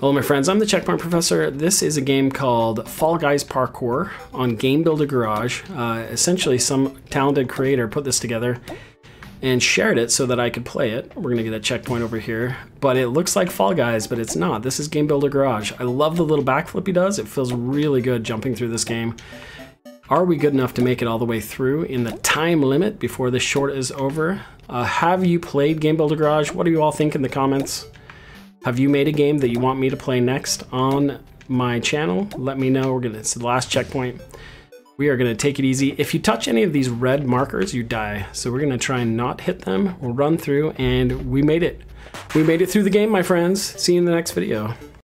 Hello, my friends. I'm the Checkpoint Professor. This is a game called Fall Guys Parkour on Game Builder Garage. Uh, essentially, some talented creator put this together and shared it so that I could play it. We're gonna get a checkpoint over here, but it looks like Fall Guys, but it's not. This is Game Builder Garage. I love the little backflip he does. It feels really good jumping through this game. Are we good enough to make it all the way through in the time limit before this short is over? Uh, have you played Game Builder Garage? What do you all think in the comments? Have you made a game that you want me to play next on my channel? Let me know. We're gonna, it's the last checkpoint. We are gonna take it easy. If you touch any of these red markers, you die. So we're gonna try and not hit them. We'll run through and we made it. We made it through the game, my friends. See you in the next video.